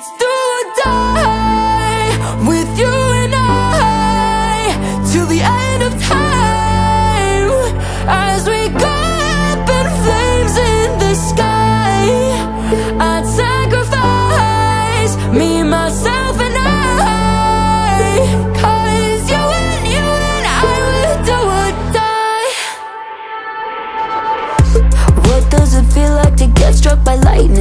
It's do or die with you and I till the end of time as we go up in flames in the sky. I'd sacrifice me, myself, and I. Cause you and you and I would do or die. What does it feel like to get struck by lightning?